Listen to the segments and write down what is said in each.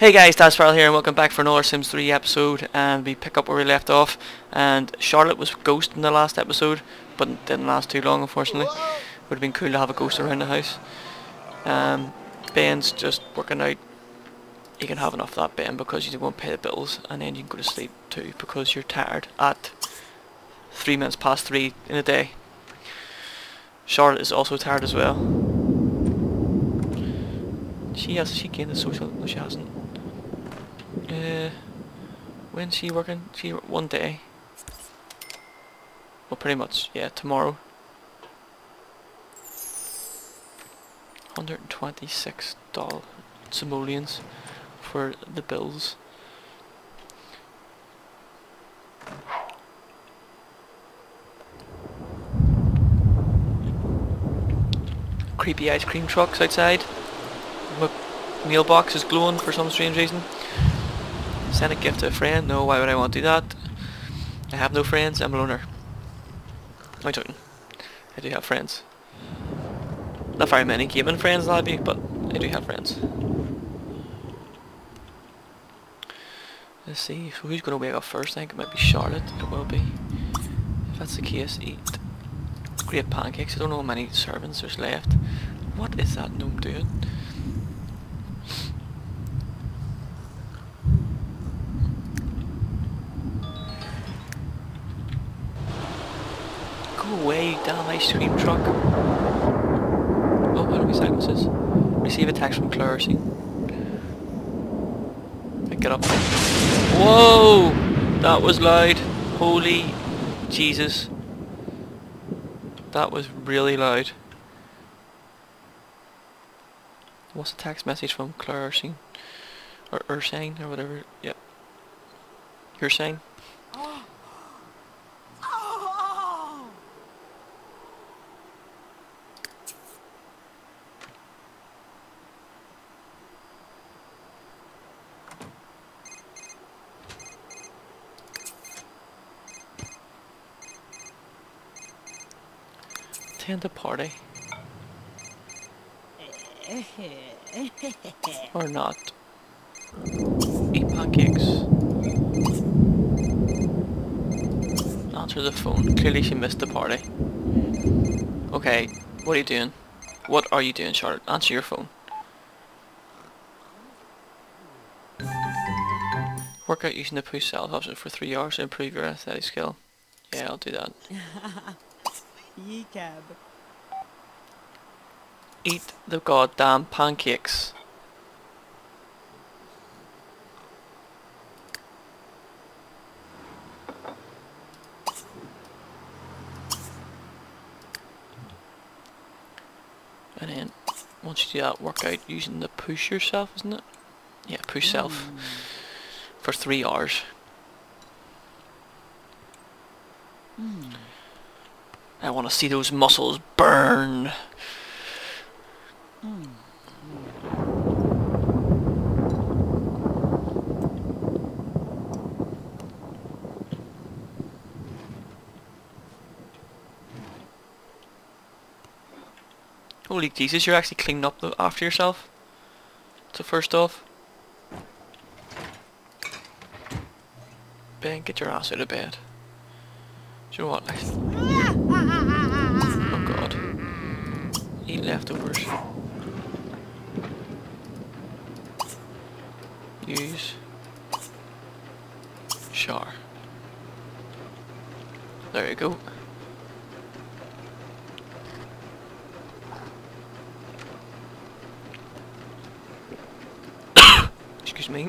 Hey guys, Dazspiral here and welcome back for another Sims 3 episode and we pick up where we left off and Charlotte was ghost in the last episode but didn't last too long unfortunately. Would have been cool to have a ghost around the house. Um, Ben's just working out. You can have enough of that Ben because you won't pay the bills and then you can go to sleep too because you're tired at 3 minutes past 3 in a day. Charlotte is also tired as well. She has she gained the social no she hasn't. Uh, when's she working? She one day. Well, pretty much, yeah. Tomorrow. Hundred and twenty-six dollars simoleons for the bills. Creepy ice cream trucks outside. My mailbox is glowing for some strange reason. Send a gift to a friend? No, why would I want to do that? I have no friends, I'm a loner. I'm joking. I do have friends. Not very many gaming friends, lobby, but I do have friends. Let's see, who's to wake up first? I think it might be Charlotte. It will be. If that's the case, eat great pancakes. I don't know how many servants there's left. What is that gnome doing? Go away, damn ice cream truck. Oh, what are we silences? Receive a text from Clarity. Pick it up. Whoa! That was loud. Holy Jesus. That was really loud. What's the text message from Claire Ursine? Or Ursine, or whatever. Yep. You're saying? Attend the party. or not. Eat pancakes. Answer the phone. Clearly she missed the party. Okay, what are you doing? What are you doing, Charlotte? Answer your phone. Work out using the push self option for three hours to improve your athletic skill. Yeah, I'll do that. Ye cab. Eat the goddamn pancakes. And then once you do that workout using the push yourself, isn't it? Yeah, push self mm. for three hours. Hmm. I want to see those muscles burn. Holy Jesus, you're actually cleaning up after yourself. So first off. Ben, get your ass out of bed. Do you know what? Oh god. Eat leftovers. Use. Shower. There you go. Excuse me.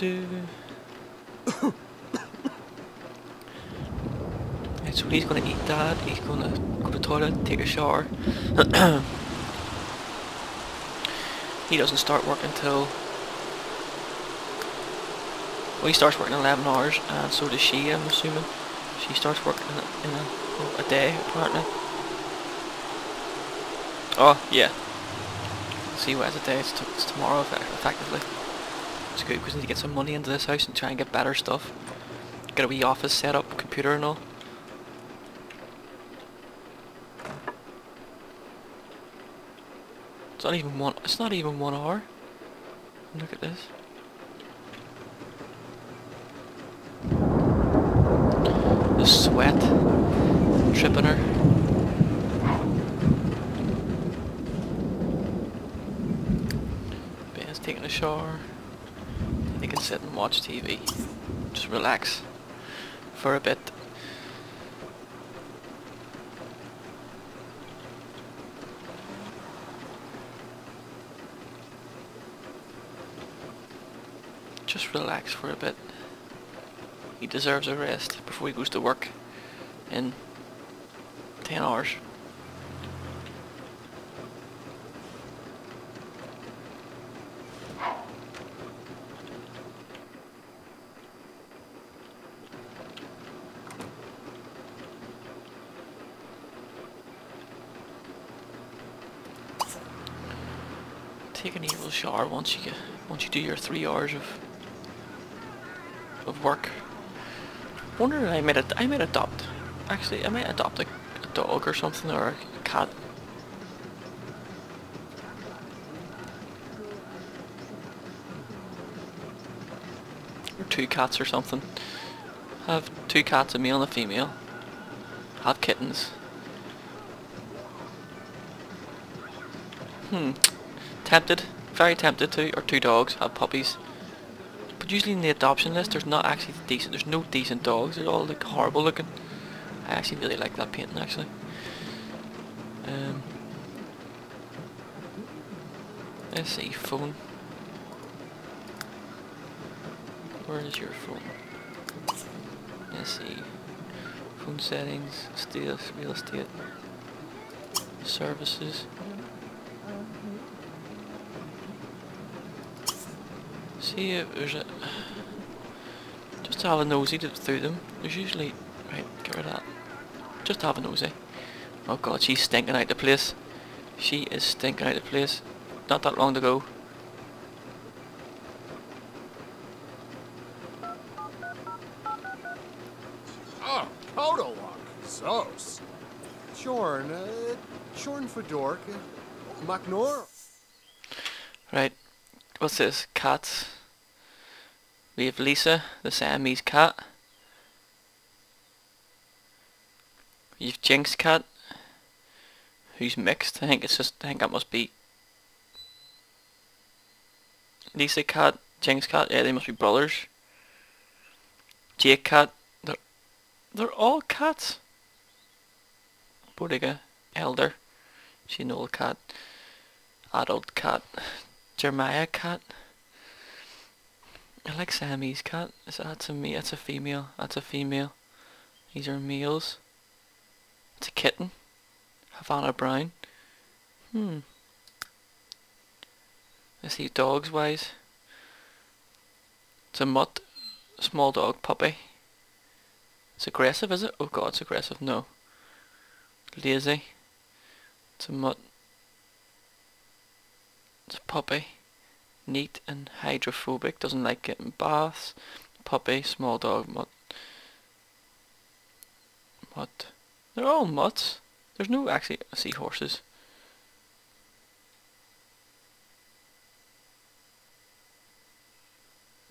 So he's gonna eat that, he's gonna go to the toilet, take a shower. he doesn't start work until... Well, he starts working 11 hours, and so does she, I'm assuming. She starts working in a, in a, a day, apparently. Oh, yeah. See, where's the day? It's, it's tomorrow, effectively. Because we need to get some money into this house and try and get better stuff. Get a wee office set up, computer and all. It's not even one. It's not even one hour. Look at this. The sweat tripping her. Ben's taking a shower. Sit and watch TV. Just relax for a bit. Just relax for a bit. He deserves a rest before he goes to work in 10 hours. Take an evil shower once you get once you do your three hours of of work. Wonder if I might ad- I might adopt. Actually, I might adopt a, a dog or something or a cat. Or two cats or something. Have two cats, a male and a female. Have kittens. Hmm. Tempted. Very tempted to. Or two dogs. Have puppies. But usually in the adoption list there's not actually decent, there's no decent dogs, they're all like horrible looking. I actually really like that painting actually. Um, let's see, phone. Where is your phone? Let's see. Phone settings, state, real estate, services. See if there's a... Just to have a nosy to, through them. There's usually... Right, get rid of that. Just to have a nosy. Oh god, she's stinking out the place. She is stinking out the place. Not that long to go. Oh, Podolok. Sos. Chorn, uh, Chorn Fedork, Macnor. Right, what's this? Cats. We have Lisa, the Siamese cat. Have Jinx cat, who's mixed. I think it's just, I think that must be Lisa cat, Jinx cat. Yeah, they must be brothers. Jake cat. They're, they're all cats. Bodega, elder. She's an old cat. Adult cat. Jeremiah cat. I like Siamese cat. Is that's a me? That's a female. That's a female. These are males. It's a kitten. Havana Brown. Hmm. Let's see, dogs wise. It's a mutt. Small dog puppy. It's aggressive, is it? Oh god, it's aggressive. No. Lazy. It's a mutt. It's a puppy. Neat and hydrophobic. Doesn't like getting baths. Puppy, small dog, mutt. Mutt. They're all mutts. There's no actually seahorses.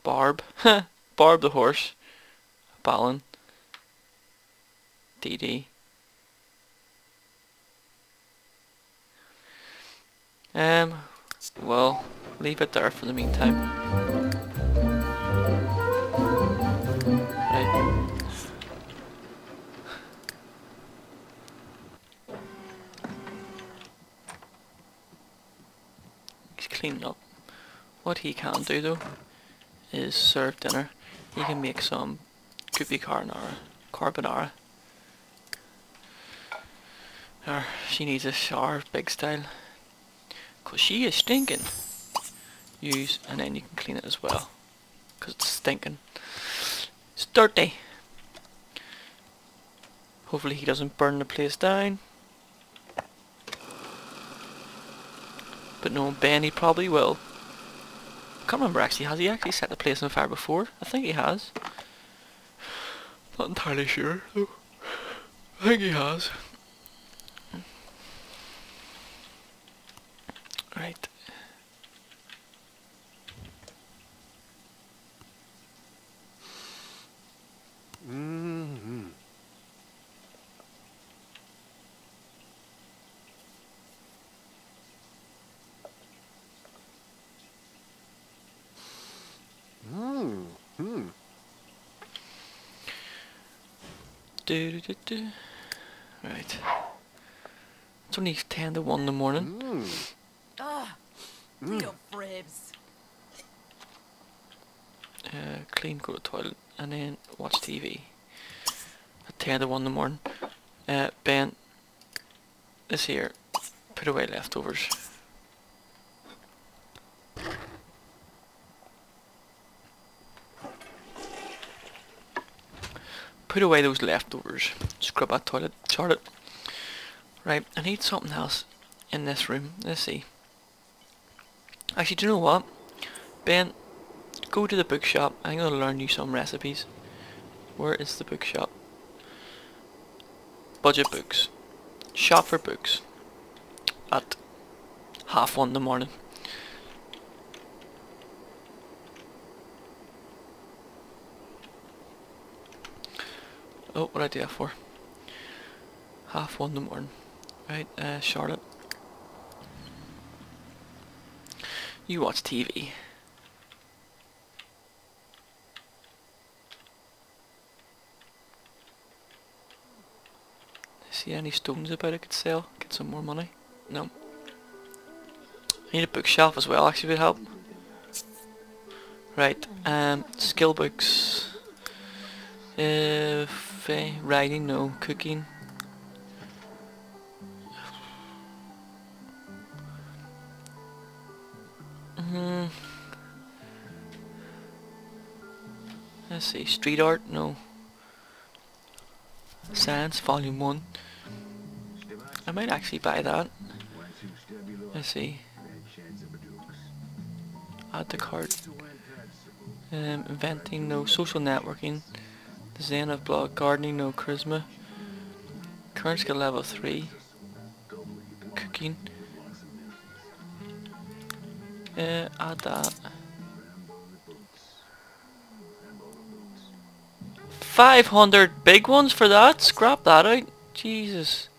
Barb. Barb the horse. Balin. DD. Um, well, leave it there for the meantime. Right. He's cleaning up. What he can do though is serve dinner. He can make some goopy carbonara. Carbonara. Or she needs a shower, big style. Cause she is stinking. Use and then you can clean it as well. Cause it's stinking. It's dirty. Hopefully he doesn't burn the place down. But knowing Ben he probably will. I can't remember actually, has he actually set the place on fire before? I think he has. Not entirely sure though. I think he has. Right. Mm-hmm. Hmm. Hmm. Do, do, do. Right. It's only 10 to 1 in the morning. Mm. Ah, little fribs. Uh, clean, go to the toilet, and then watch TV. At 10 to 1 in the morning. Uh, ben, this here, put away leftovers. Put away those leftovers. Scrub that toilet, Charlotte. Right, I need something else in this room. Let's see. Actually, do you know what? Ben, go to the bookshop. I'm going to learn you some recipes. Where is the bookshop? Budget books. Shop for books. At half one in the morning. Oh, what I do that for? Half one in the morning. Right, uh, Charlotte. You watch TV. See any stones about I could sell? Get some more money? No. I need a bookshelf as well, actually would help. Right, um, skill books. Uh, fa- writing, no. Cooking. Hmm. Let's see, street art, no. Science, volume 1. I might actually buy that. Let's see. Add to cart. Um, inventing, no. Social networking. Of blog. Gardening, no. Charisma. Current skill level 3. Cooking. Uh, add that. 500 big ones for that? Scrap that out. Jesus.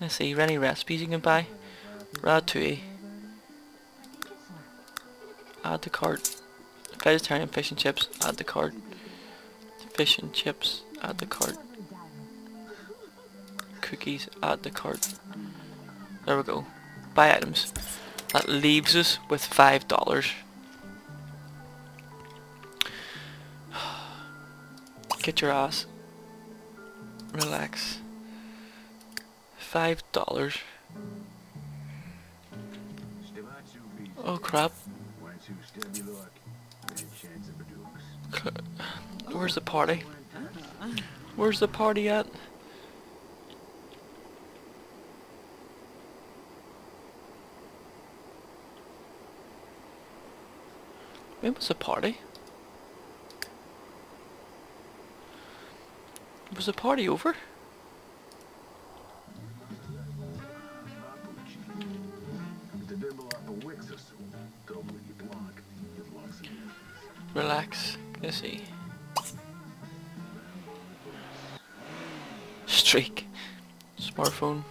Let's see, any recipes you can buy? Ratatouille. Add to cart. Vegetarian fish and chips, add to cart. Fish and chips, add the cart. Cookies, add the cart. There we go. Buy items. That leaves us with five dollars. Get your ass. Relax. Five dollars. Oh crap. Where's the party? Where's the party at? When was the party? Was the party over? Relax. Let's see. Smartphone.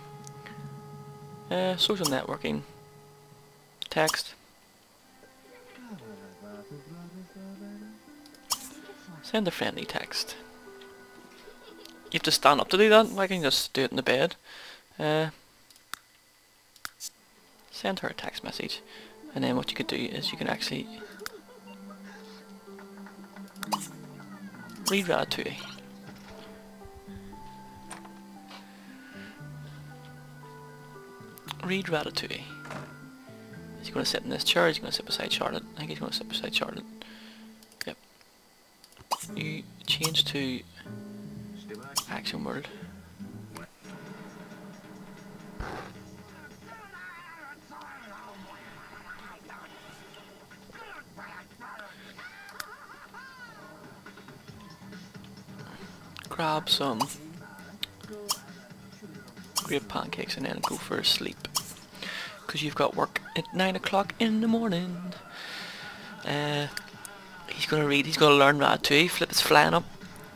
Uh, social networking. Text. Send a friendly text. You have to stand up to do that. Why can't you just do it in the bed? Uh, send her a text message. And then what you could do is you can actually read Ratatouille. read Ratatouille. Is he going to sit in this chair? Is he going to sit beside Charlotte? I think he's going to sit beside Charlotte. Yep. You change to action world. Grab some great pancakes and then go for a sleep. Because you've got work at 9 o'clock in the morning. Uh, he's going to read, he's going to learn that too. flip is flying up,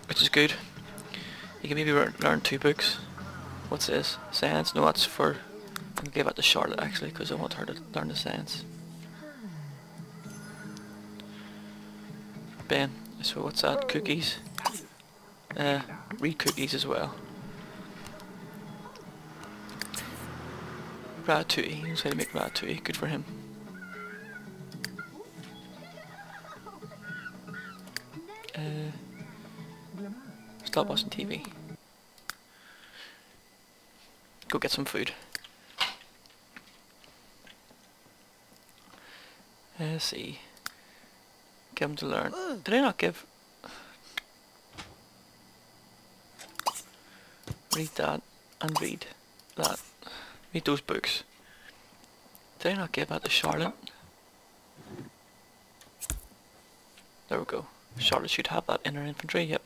which is good. He can maybe learn, two books. What's this? Science? No, that's for... I'm going to give that to Charlotte actually, because I want her to learn the science. Ben, so what's that? Cookies? Uh, read cookies as well. Ratatouille, he knows how to make ratatouille, good for him. Uh, stop watching TV. Go get some food. Uh, Let's see. Give him to learn. Did I not give... Read that and read that. Read those books. Did I not give that to Charlotte? There we go. Charlotte should have that in her inventory, yep.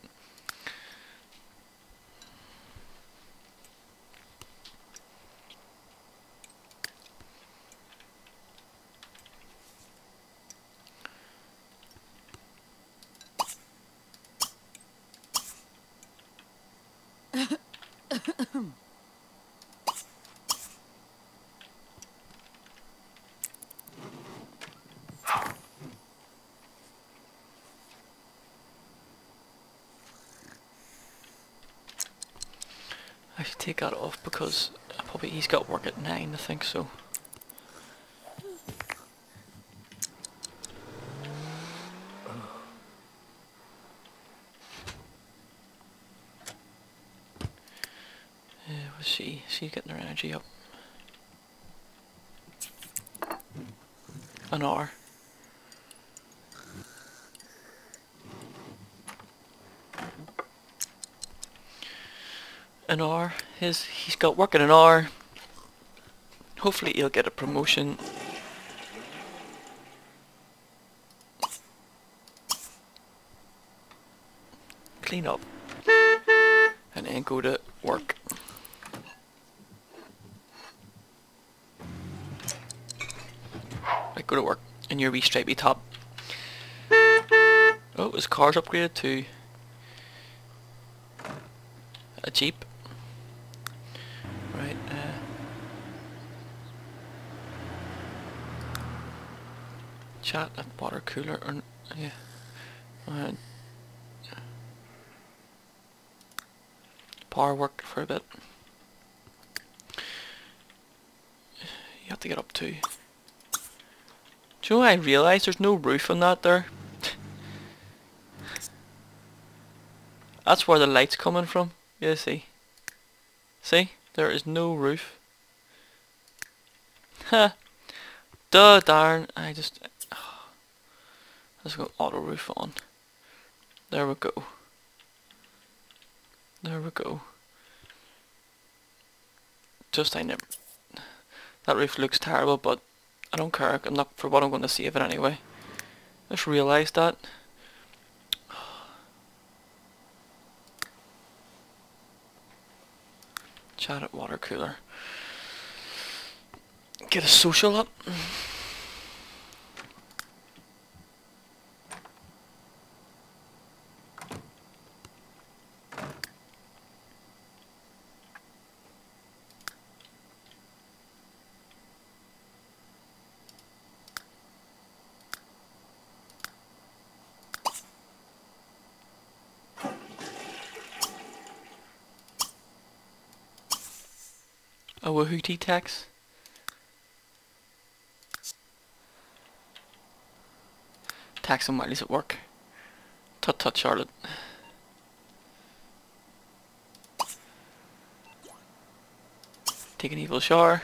I should take that off because probably he's got work at 9, I think so. Uh, was she? She getting her energy up. An hour. An hour. His he's got work in an hour. Hopefully he'll get a promotion. Clean up. And then go to work. Right, go to work in your wee stripy top. Oh, his car's upgraded to a Jeep. Right, uh, chat at water cooler or yeah. Uh, power work for a bit. You have to get up too. Do you know I realised? There's no roof on that there. That's where the light's coming from. Yeah, see. See? There is no roof. Ha! Duh, darn. I just... Let's go auto roof on. There we go. There we go. Just I never... That roof looks terrible, but I don't care. I'm not for what I'm going to save it anyway. Just realised that. Chat at water cooler. Get a social up. A Wahooty tax. Tax and Wiley's at work. Tut tut Charlotte. Take an evil shower.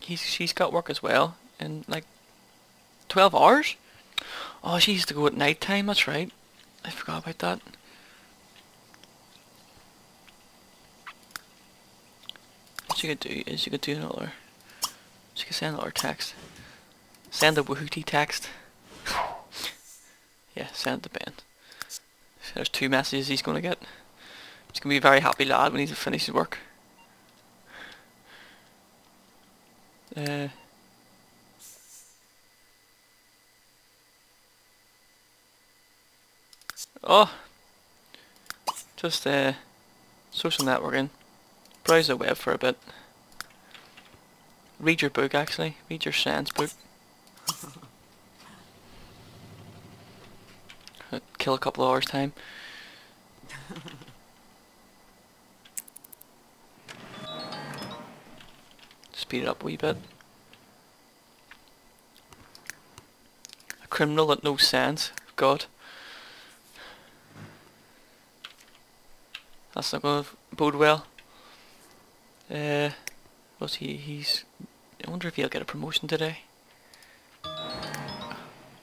He's, she's got work as well, and like 12 hours? Oh, she used to go at night time, that's right. I forgot about that. What you could do is you could do another. You could send another text. Send a Wahooty text. yeah, send to Ben. There's two messages he's gonna get. He's gonna be a very happy lad when he's finished his work. Uh, oh, just uh, social networking. Browse the web for a bit. Read your book actually. Read your science book. Kill a couple of hours time. Speed it up a wee bit. A criminal that knows sense. God. That's not going to bode well. Uh, what's he? He's. I wonder if he'll get a promotion today.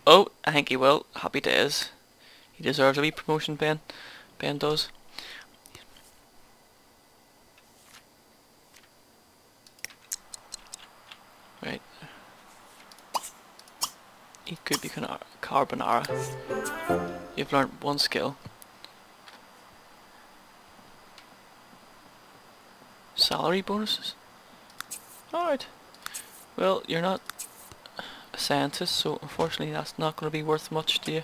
Oh, I think he will. Happy days. He deserves a wee promotion, Ben. Ben does. Right. He could be carbonara. You've learned one skill. Salary bonuses? Alright. Well, you're not a scientist, so unfortunately that's not going to be worth much to you.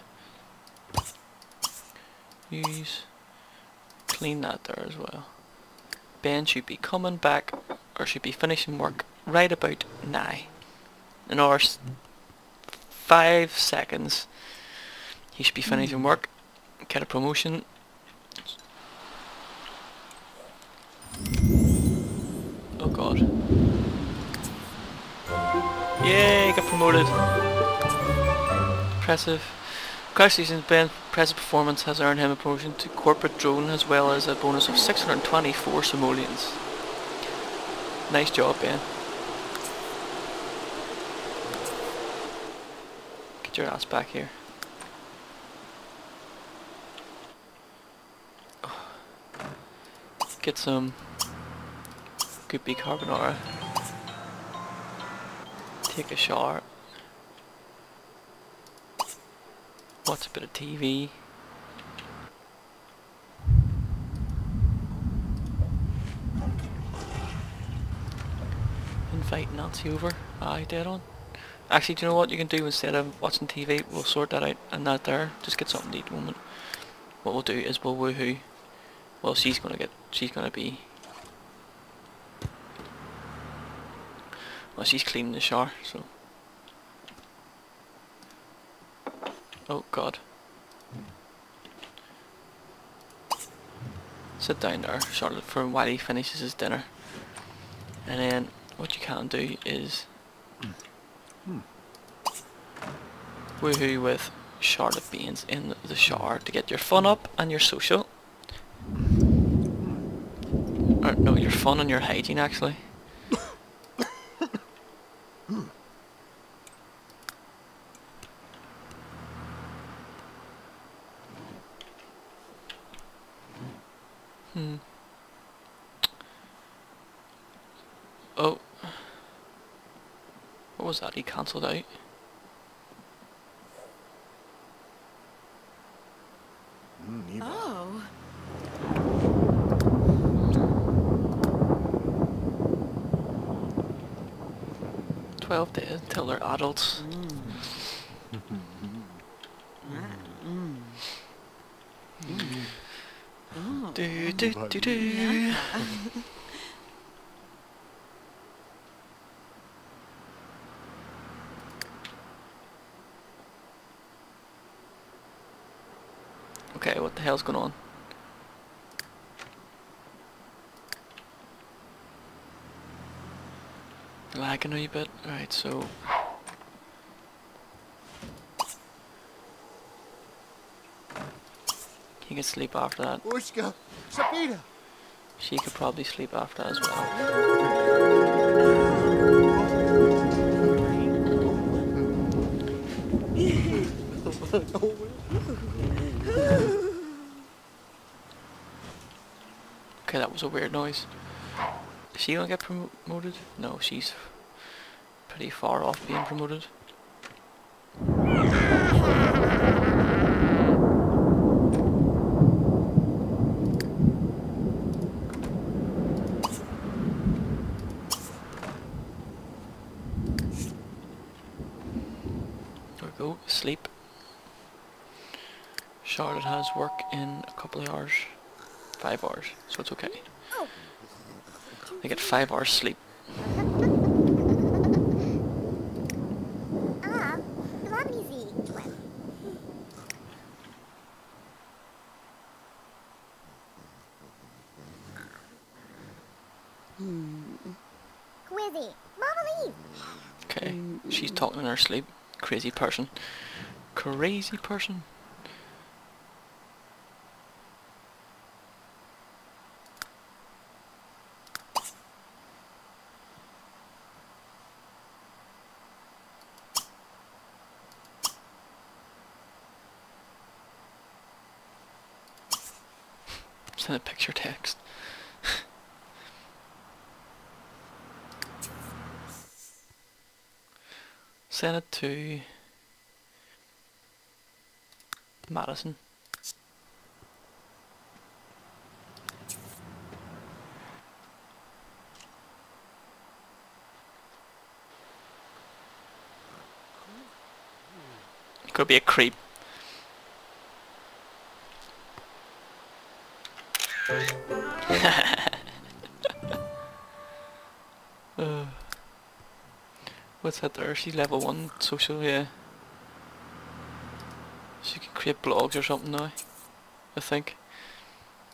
Use. Clean that there as well. Ben should be coming back, or should be finishing work right about now. In our five seconds, he should be finishing work, get a promotion. Oh god. Yay, got promoted. Impressive. Congratulations Ben, impressive performance has earned him a promotion to corporate drone as well as a bonus of 624 simoleons. Nice job Ben. Get your ass back here. Get some goopy carbonara. Take a shower. Watch a bit of TV. Invite Nancy over. Aye, dead on. Actually, do you know what you can do instead of watching TV? We'll sort that out and that there. Just get something to eat moment. What we'll do is we'll woohoo. Well, she's gonna get. She's gonna be. She's cleaning the shower, so. Oh God. Sit down there, Charlotte, for while he finishes his dinner. And then what you can do is woohoo with Charlotte Beans in the shower to get your fun up and your social. Or no, your fun and your hygiene actually. Hmm. Oh. What was that? He cancelled out. Mm, Oh. Twelve days until they're adults. Oh. Do do do do. Okay, what the hell's going on? Lagging a wee bit. Alright, so he can sleep after that. Ushka, Sapita. She could probably sleep after that as well. Okay, that was a weird noise. Is she gonna get promoted? No, she's pretty far off being promoted. There we go, sleep. Charlotte has work in a couple of hours. Five hours, so it's okay. They get five hours sleep. Ah, Blobbeezy. Quizzy, Mama leave. Okay, she's talking in her sleep. Crazy person. Crazy person. Send a picture text. Send it to Madison. Could be a creep. That there? She's level 1 social, yeah. She can create blogs or something now. I think.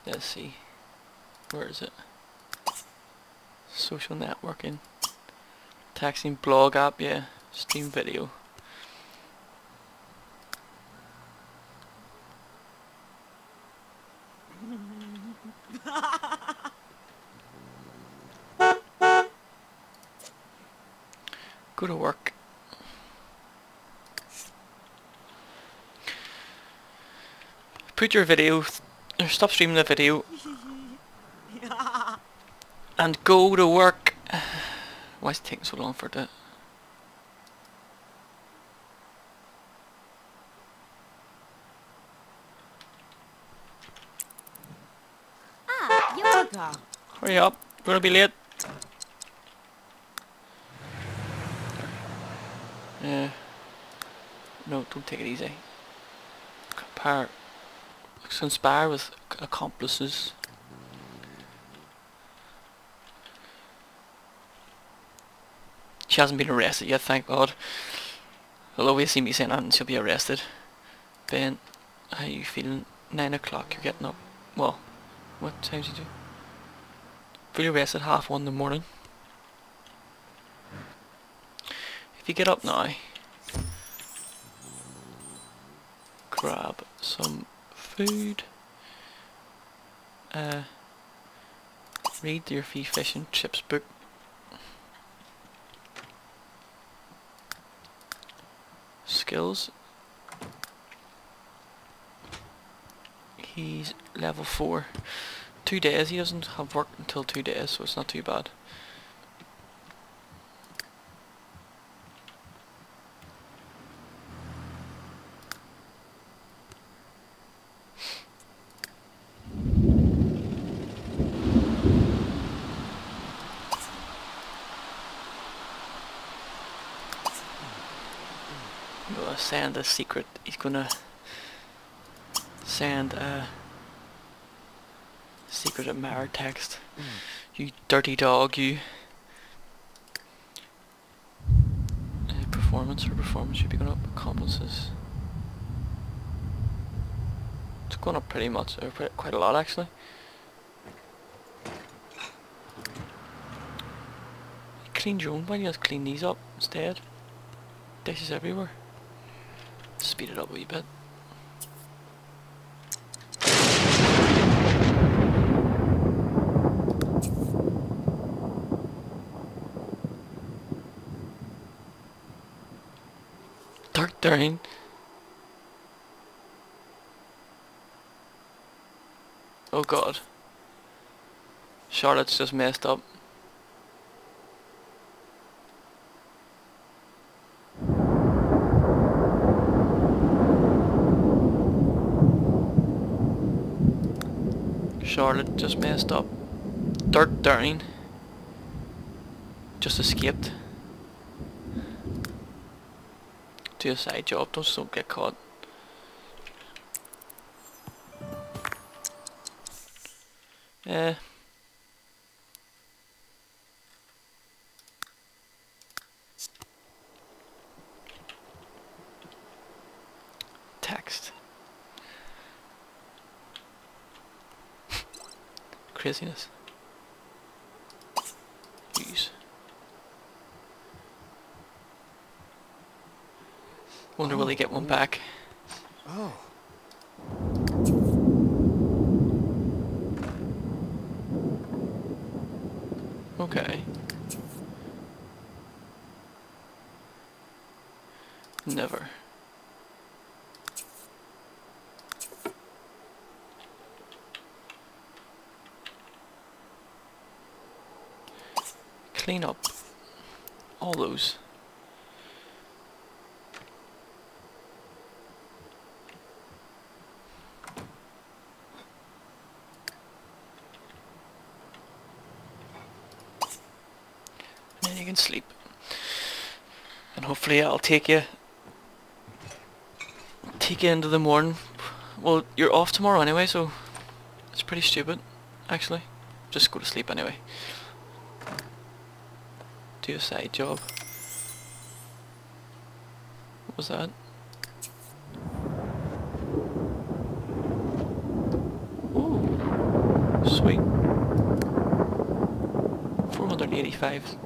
Let's see. Where is it? Social networking. Texting blog app, yeah. Steam video. Go to work. Put your video, or stop streaming the video, and go to work. Why is it taking so long for that? Ah, Yoga. Hurry up, we're gonna be late. Yeah. No, don't take it easy. Compare. Conspire with accomplices. She hasn't been arrested yet, thank God. Although we see me saying that, she'll be arrested. Ben, how you feeling? Nine o'clock, you're getting up. Well, what time did you do? Fully arrested half one in the morning. If you get up now, grab some food, uh, read your fee fish and chips book. Skills. He's level 4. Two days, he doesn't have work until two days, so it's not too bad. I'm gonna send a secret. He's gonna send a secret admirer text. You dirty dog, you. Uh, performance or performance should be going up. Accomplices. It's going up pretty much, or pretty, quite a lot actually. Clean your own while you just clean these up instead. Dishes everywhere. Speed it up a wee bit. Dark Darren. Oh god. Charlotte's just messed up. Charlotte just messed up. Dirt Down just escaped. Do a side job, just don't get caught. Eh. Text. Craziness. Use. Wonder will he get one back? Oh. Okay. Never. Clean up all those. And then you can sleep. And hopefully I'll take you take you into the morning. Well, you're off tomorrow anyway, so it's pretty stupid, actually. Just go to sleep anyway. Do a side job. What was that? Ooh, sweet. 485.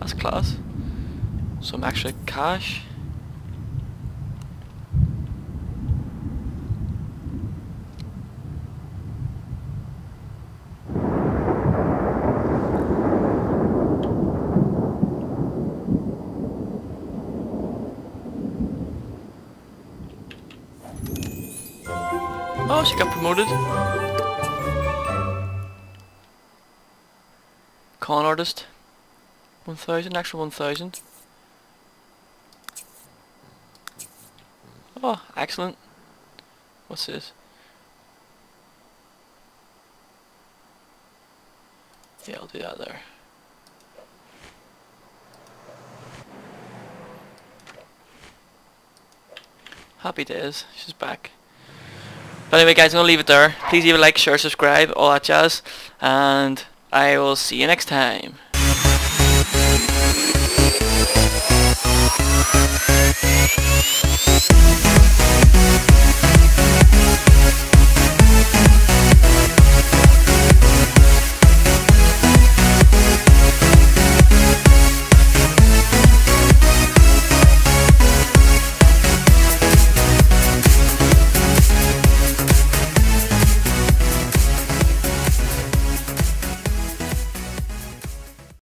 That's class. Some extra cash. Oh, she got promoted. Con artist. 1000, extra 1000. Oh, excellent. What's this? Yeah, I'll do that there. Happy days, she's back. But anyway guys, I'm going to leave it there. Please leave a like, share, subscribe, all that jazz. And I will see you next time.